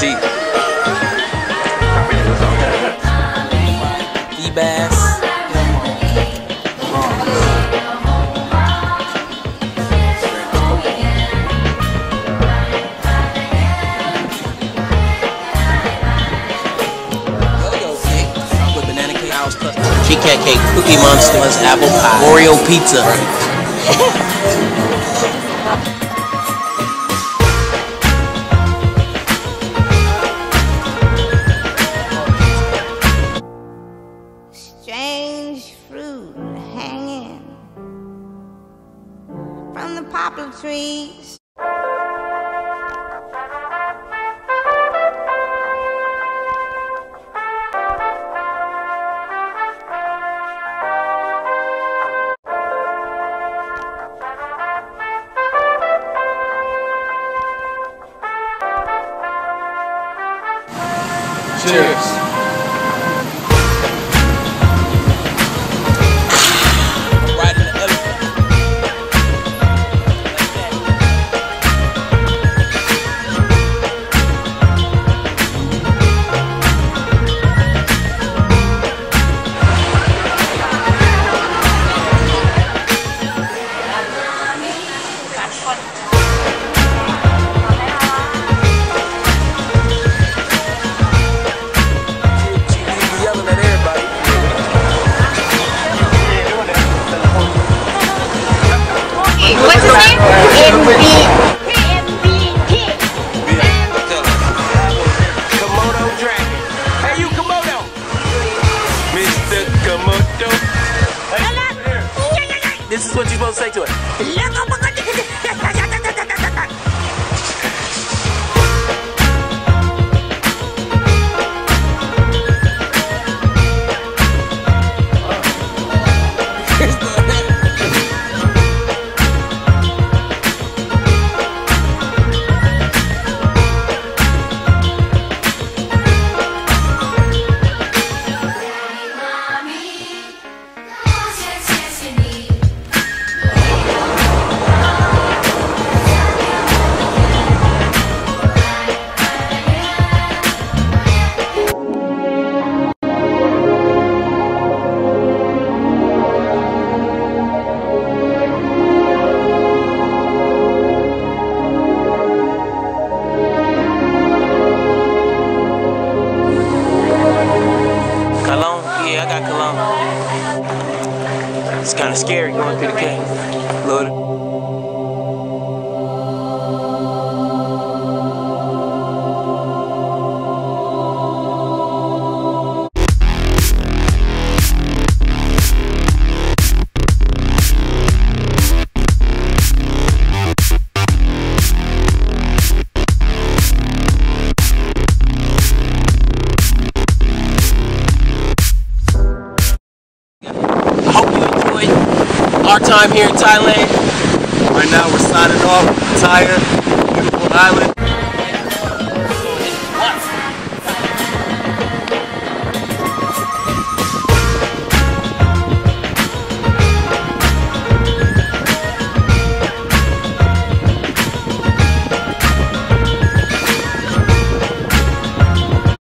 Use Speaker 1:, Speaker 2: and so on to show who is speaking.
Speaker 1: teeth.
Speaker 2: D-Bass. Kit Kat cake, Cookie Monsters, apple pie, Oreo pizza.
Speaker 3: Strange fruit hanging from the poplar trees.
Speaker 1: Cheers.
Speaker 2: Riding
Speaker 4: name?
Speaker 1: Komodo dragon. Hey, you Komodo. Mr. Komodo. This is what you're supposed to say to it.
Speaker 2: Scary going through the cave. Loaded. Our time here in Thailand.
Speaker 1: Right now we're signing off. Tyre, beautiful island.